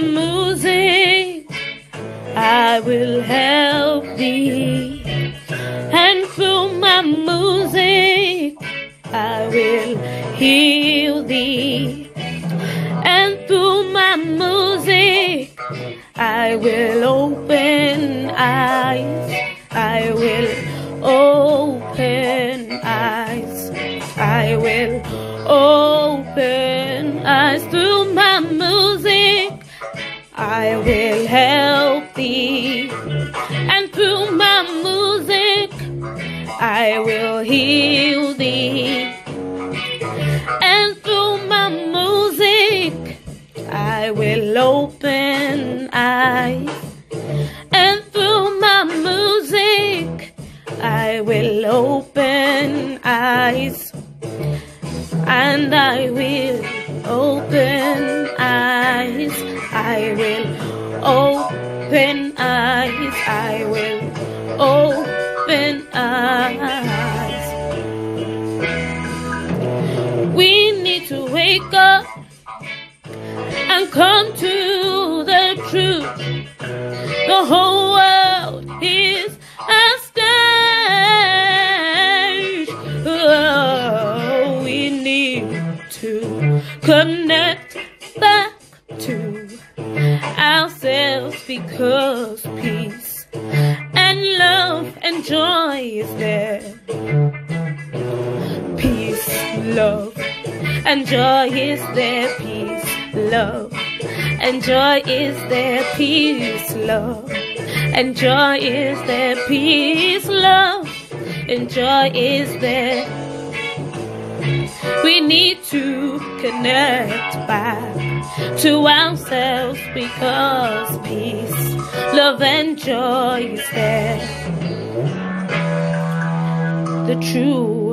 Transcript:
my music, I will help thee. And through my music, I will heal thee. And through my music, I will open eyes. I will open eyes. I will open eyes through my music. I will help thee. And through my music, I will heal thee. And through my music, I will open eyes. And through my music, I will open eyes. And I will open. I will open eyes. I will open eyes. We need to wake up and come to the truth. The whole world is a stage. Oh, we need to connect because peace and love and joy is there. Peace, love, and joy is there. Peace, love, and joy is there. Peace, love, and joy is there. Peace, love, and joy is there. We need to connect back to ourselves because peace, love, and joy is there. The true